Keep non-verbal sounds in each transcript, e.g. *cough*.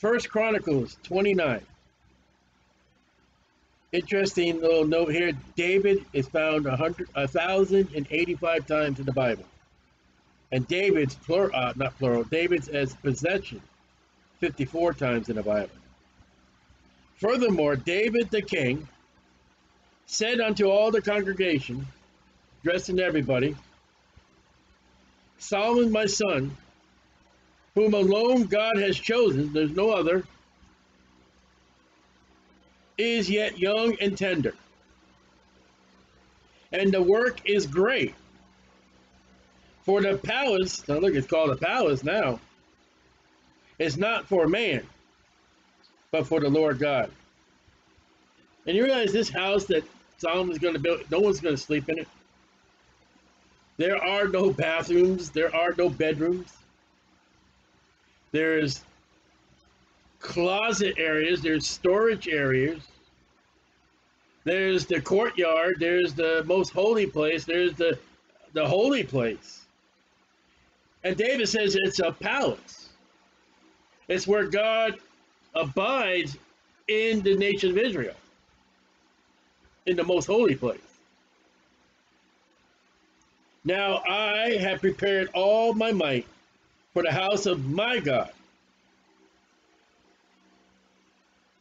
First Chronicles 29. Interesting little note here. David is found a hundred, a thousand and eighty-five times in the Bible, and David's plural, uh, not plural. David's as possession, fifty-four times in the Bible. Furthermore, David the king said unto all the congregation, addressing everybody, Solomon my son, whom alone God has chosen, there's no other, is yet young and tender. And the work is great. For the palace, now look, it's called a palace now. It's not for man, but for the Lord God. And you realize this house that Solomon's going to build, no one's going to sleep in it. There are no bathrooms, there are no bedrooms. There's closet areas, there's storage areas, there's the courtyard, there's the most holy place, there's the the holy place. And David says it's a palace. It's where God abides in the nation of Israel, in the most holy place. Now I have prepared all my might for the house of my God.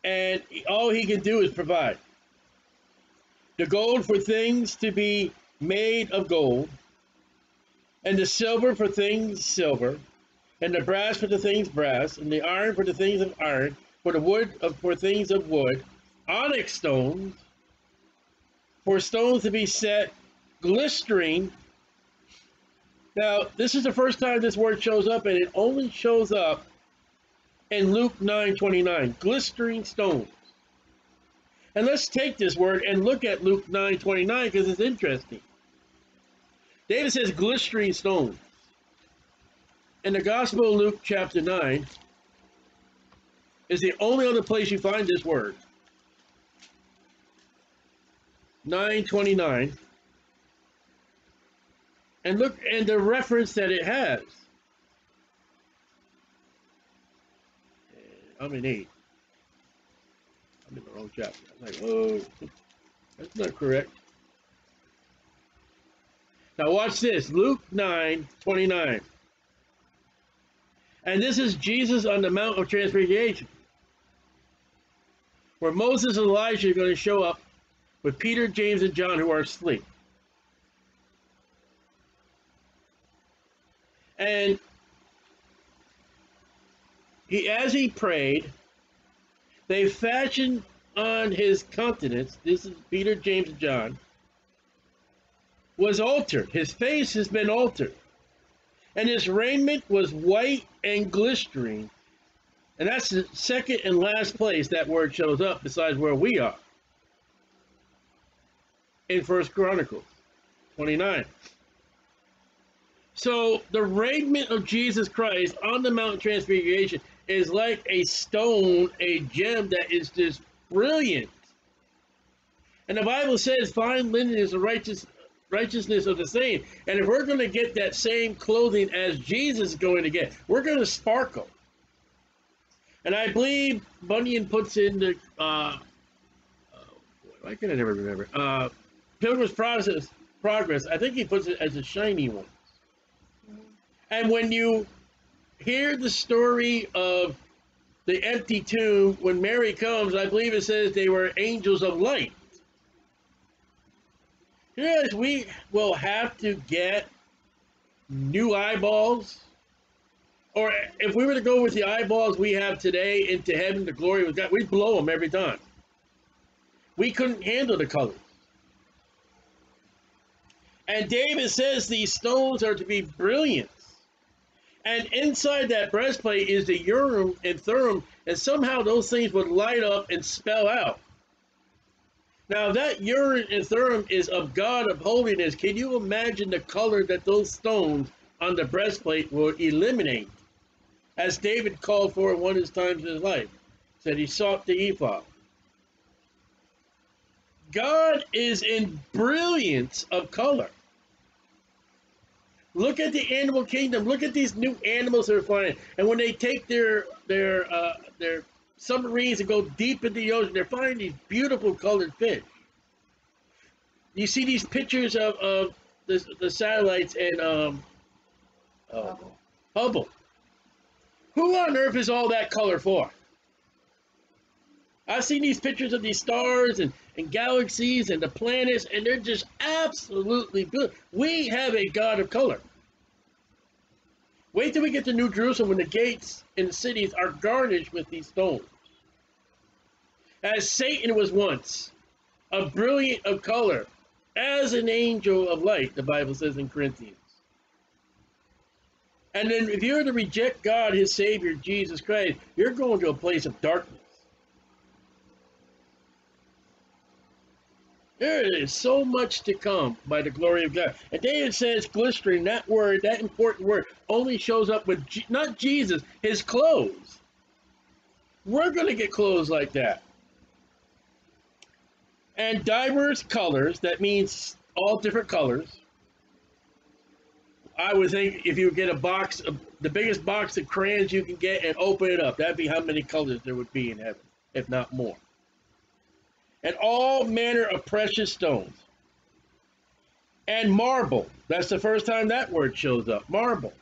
And all he can do is provide. The gold for things to be made of gold, and the silver for things silver, and the brass for the things brass, and the iron for the things of iron, for the wood of, for things of wood, onyx stones, for stones to be set glistering now, this is the first time this word shows up, and it only shows up in Luke 9:29, glistering stones. And let's take this word and look at Luke 9:29 because it's interesting. David says glistering stones. In the Gospel of Luke chapter 9 is the only other place you find this word. 929 and look and the reference that it has. I'm in eight. I'm in the wrong chapter. I'm like, oh, that's not correct. Now watch this, Luke 9, 29. And this is Jesus on the Mount of Transfiguration, where Moses and Elijah are going to show up with Peter, James, and John who are asleep. And he, as he prayed, they fashioned on his countenance, this is Peter, James, and John, was altered. His face has been altered. And his raiment was white and glistering. And that's the second and last place that word shows up besides where we are. In First Chronicles 29. So the raiment of Jesus Christ on the Mount Transfiguration is like a stone, a gem that is just brilliant. And the Bible says fine linen is the righteous righteousness of the saint. And if we're going to get that same clothing as Jesus is going to get, we're going to sparkle. And I believe Bunyan puts in the, uh, uh, why can I never remember? Uh, Pilgrim's Progress, Progress, I think he puts it as a shiny one. And when you hear the story of the empty tomb, when Mary comes, I believe it says they were angels of light. Yes, we will have to get new eyeballs. Or if we were to go with the eyeballs we have today into heaven, the glory of God, we'd blow them every time. We couldn't handle the colors. And David says these stones are to be brilliant. And inside that breastplate is the Urim and Thummim, and somehow those things would light up and spell out. Now that Urim and Thummim is of God of holiness. Can you imagine the color that those stones on the breastplate will eliminate? As David called for one of his times in his life, said he sought the ephod. God is in brilliance of color Look at the animal kingdom. Look at these new animals they're flying. And when they take their their uh, their submarines and go deep into the ocean, they're finding these beautiful colored fish. You see these pictures of, of the, the satellites and um, uh, Hubble. Who on earth is all that color for? I've seen these pictures of these stars and, and galaxies and the planets, and they're just absolutely good. We have a God of color. Wait till we get to New Jerusalem when the gates in the cities are garnished with these stones. As Satan was once, a brilliant of color, as an angel of light, the Bible says in Corinthians. And then if you're to reject God, his Savior, Jesus Christ, you're going to a place of darkness. There is so much to come by the glory of God. And David says, glistering, that word, that important word, only shows up with, not Jesus, his clothes. We're going to get clothes like that. And diverse colors, that means all different colors. I would think if you get a box, of, the biggest box of crayons you can get and open it up, that'd be how many colors there would be in heaven, if not more and all manner of precious stones. And marble. That's the first time that word shows up. Marble.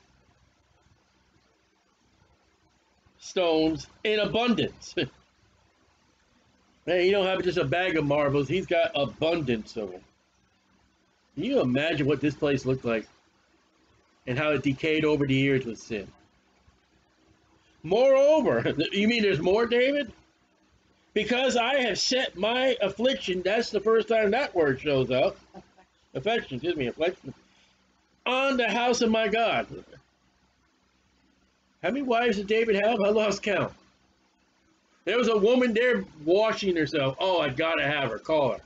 Stones in abundance. *laughs* Man, you don't have just a bag of marbles. He's got abundance of them. Can you imagine what this place looked like? And how it decayed over the years with sin. Moreover, *laughs* you mean there's more, David? Because I have set my affliction, that's the first time that word shows up. Affection, excuse me, affliction. On the house of my God. How many wives did David have? I lost count. There was a woman there washing herself. Oh, I gotta have her. Call her.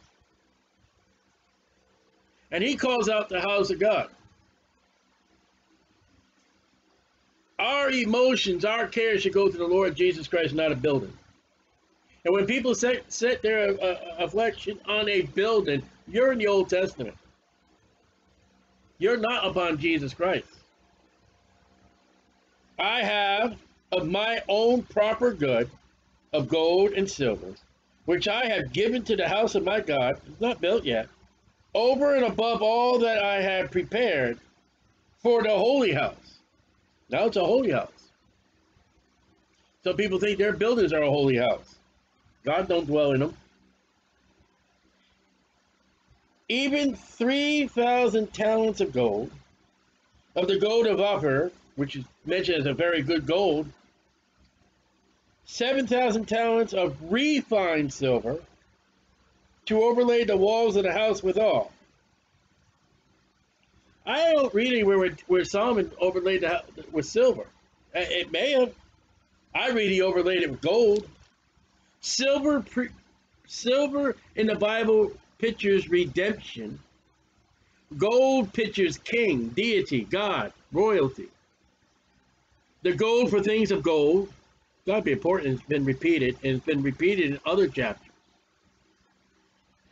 And he calls out the house of God. Our emotions, our cares should go to the Lord Jesus Christ, not a building. And when people set, set their uh, uh, on a building, you're in the Old Testament. You're not upon Jesus Christ. I have of my own proper good of gold and silver, which I have given to the house of my God, it's not built yet, over and above all that I have prepared for the holy house. Now it's a holy house. Some people think their buildings are a holy house. God don't dwell in them. Even 3,000 talents of gold, of the gold of Ophir, which is mentioned as a very good gold, 7,000 talents of refined silver, to overlay the walls of the house withal. I don't read anywhere where, where Solomon overlaid the house with silver. It may have. I read he overlaid it with gold. Silver, silver in the Bible pictures redemption. Gold pictures king, deity, God, royalty. The gold for things of gold. Gotta be important. It's been repeated, and it's been repeated in other chapters.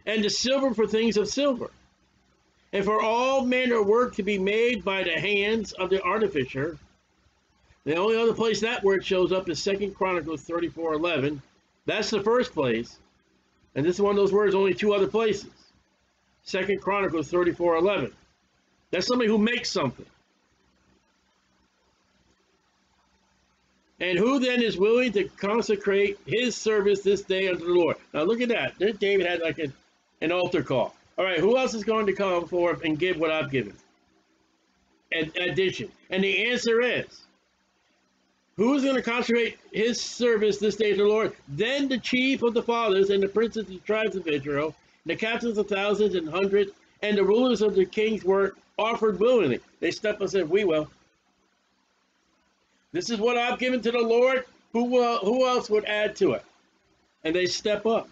And the silver for things of silver. And for all manner work to be made by the hands of the artificer. The only other place that word shows up is Second Chronicles 34 11 that's the first place. And this is one of those words only two other places. Second Chronicles 34 11. That's somebody who makes something. And who then is willing to consecrate his service this day unto the Lord? Now look at that. David had like a, an altar call. All right, who else is going to come forth and give what I've given? An addition. And the answer is Who's going to consecrate his service this day to the Lord? Then the chief of the fathers and the princes of the tribes of Israel, and the captains of thousands and hundreds, and the rulers of the kings were offered willingly. They stepped up and said, We will. This is what I've given to the Lord. Who will, who else would add to it? And they step up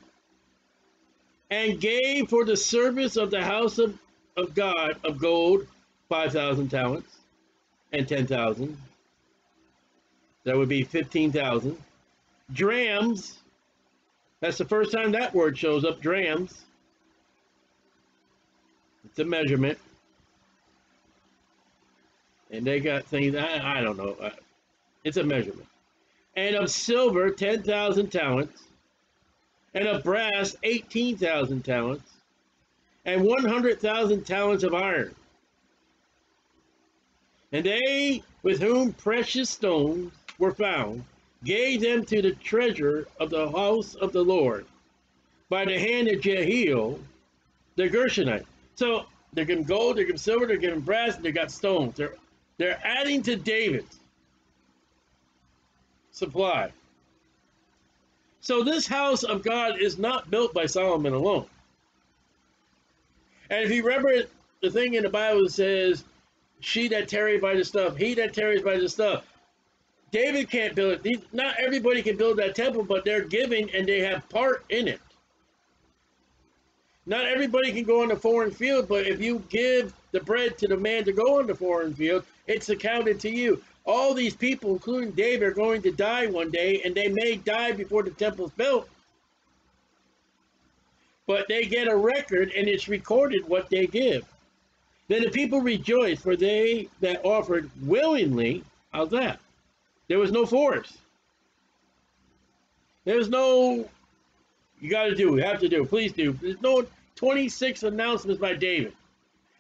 and gave for the service of the house of, of God of gold 5,000 talents and 10,000 that would be 15,000. Drams, that's the first time that word shows up, drams. It's a measurement. and they got things, I, I don't know. It's a measurement. And of silver, 10,000 talents, and of brass, 18,000 talents, and 100,000 talents of iron. And they with whom precious stones were found gave them to the treasure of the house of the Lord by the hand of Jehiel the Gershonite. So they're giving gold, they're giving silver, they're giving brass, and they got stones. They're they're adding to David's supply. So this house of God is not built by Solomon alone. And if you remember the thing in the Bible that says, she that tarries by the stuff, he that tarries by the stuff. David can't build it. Not everybody can build that temple, but they're giving and they have part in it. Not everybody can go on the foreign field, but if you give the bread to the man to go on the foreign field, it's accounted to you. All these people, including David, are going to die one day, and they may die before the temple's built. But they get a record, and it's recorded what they give. Then the people rejoice, for they that offered willingly, how's that? There was no force. There was no, you got to do, you have to do, please do. There's no 26 announcements by David.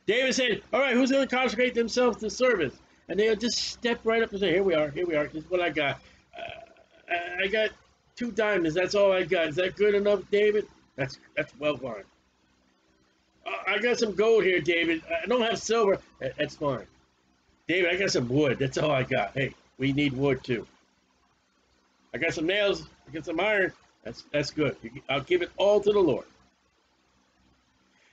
David said, all right, who's going to consecrate themselves to service? And they'll just step right up and say, here we are, here we are, this is what I got. Uh, I got two diamonds, that's all I got. Is that good enough, David? That's, that's well fine. Uh, I got some gold here, David. I don't have silver. That's fine. David, I got some wood. That's all I got. Hey, we need wood too. I got some nails. I got some iron. That's that's good. I'll give it all to the Lord.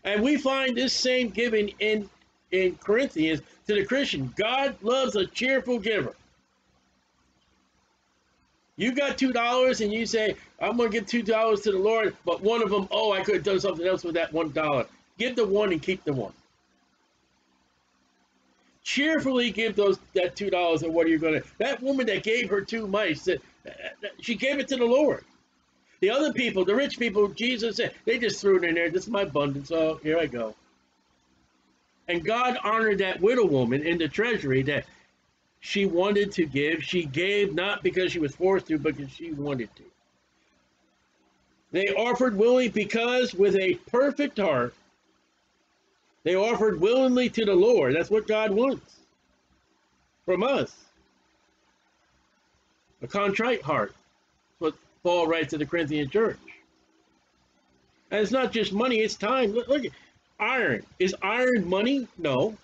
And we find this same giving in in Corinthians to the Christian. God loves a cheerful giver. You got two dollars and you say, I'm gonna give two dollars to the Lord, but one of them, oh, I could have done something else with that one dollar. Give the one and keep the one. Cheerfully give those that two dollars, and what are you going to? That woman that gave her two mice, said, she gave it to the Lord. The other people, the rich people, Jesus said, they just threw it in there. This is my abundance. So here I go. And God honored that widow woman in the treasury that she wanted to give. She gave not because she was forced to, but because she wanted to. They offered willingly because with a perfect heart they offered willingly to the Lord. That's what God wants from us. A contrite heart. That's what Paul writes to the Corinthian church. And it's not just money, it's time. Look, look iron. Is iron money? No.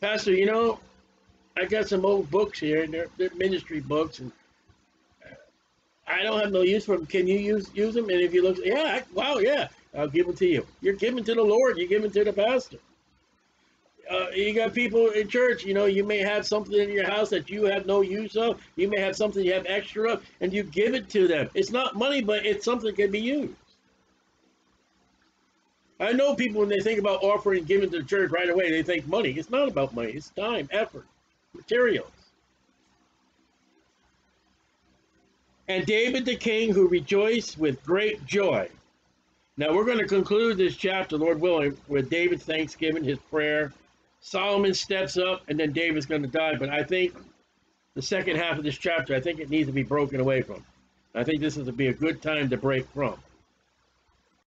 Pastor, you know, I got some old books here, and they're, they're ministry books, and I don't have no use for them. Can you use use them? And if you look, yeah, wow, yeah, I'll give them to you. You're giving to the Lord. You're giving to the pastor. Uh, you got people in church, you know, you may have something in your house that you have no use of. You may have something you have extra of, and you give it to them. It's not money, but it's something that can be used. I know people when they think about offering giving to the church right away, they think money. It's not about money. It's time, effort, materials. And David the king who rejoiced with great joy now we're going to conclude this chapter, Lord willing, with David's thanksgiving, his prayer. Solomon steps up, and then David's going to die. But I think the second half of this chapter, I think it needs to be broken away from. I think this is to be a good time to break from.